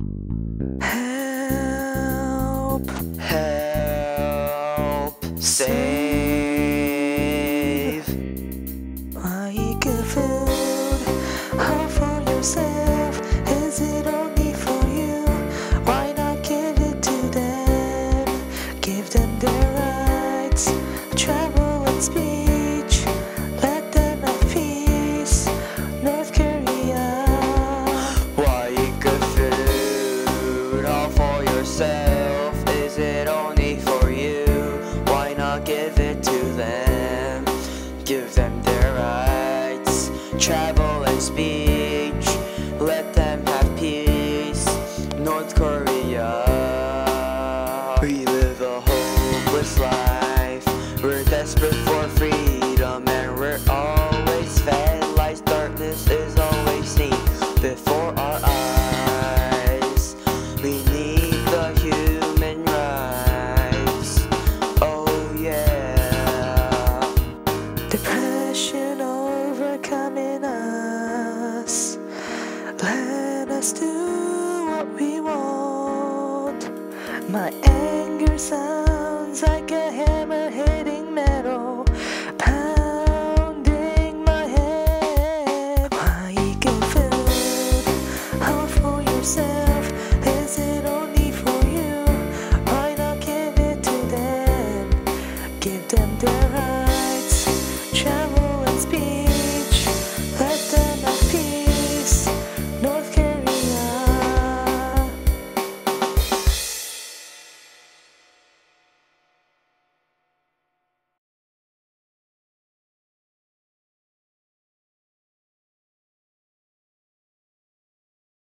Help. Help. Save. Why good food all for yourself? Is it only for you? Why not give it to them? Give them their rights, travel and speech. Is it only for you? Why not give it to them? Give them their rights, travel and speech. Let them have peace. North Korea. We live a hopeless life. We're desperate for freedom Let's do what we want. My anger sounds like a hammer hitting metal, pounding my head. Why you can feel all for yourself? Is it only for you? Why not give it to them? Give them their eyes.